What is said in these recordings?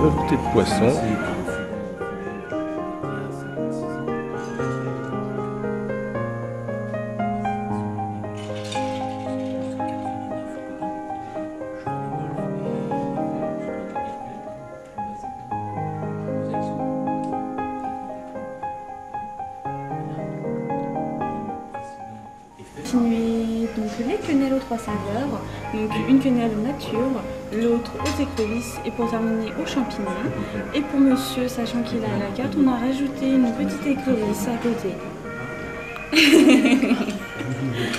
velouté de poisson. continuer donc les quenelles aux trois saveurs, donc une quenelle nature, l'autre aux écrevisses et pour terminer aux champignons. Et pour monsieur, sachant qu'il a la carte, on a rajouté une petite écrevisse à côté.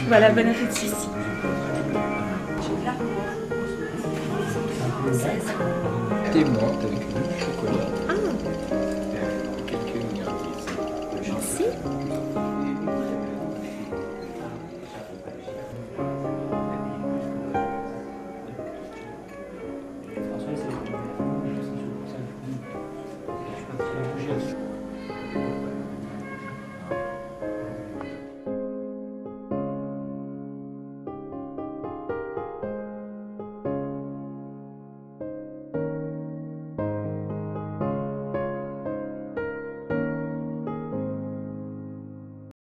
voilà, bon appétit. T'es morte avec une chocolat. Ah. Quelques Merci.